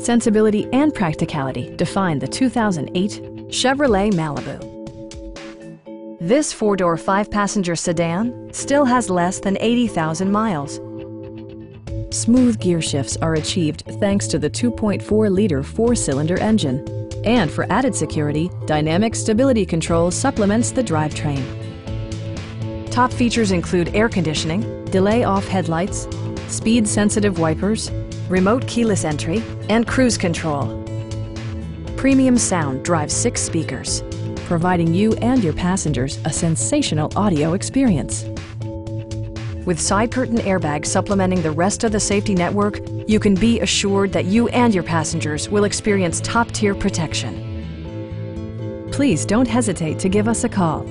sensibility, and practicality define the 2008 Chevrolet Malibu. This four-door, five-passenger sedan still has less than 80,000 miles. Smooth gear shifts are achieved thanks to the 2.4-liter four-cylinder engine. And for added security, Dynamic Stability Control supplements the drivetrain. Top features include air conditioning, delay-off headlights, speed-sensitive wipers, remote keyless entry, and cruise control. Premium sound drives six speakers, providing you and your passengers a sensational audio experience. With side curtain airbags supplementing the rest of the safety network, you can be assured that you and your passengers will experience top-tier protection. Please don't hesitate to give us a call.